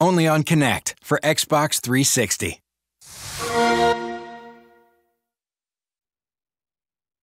Only on Connect for Xbox 360.